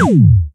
Woo!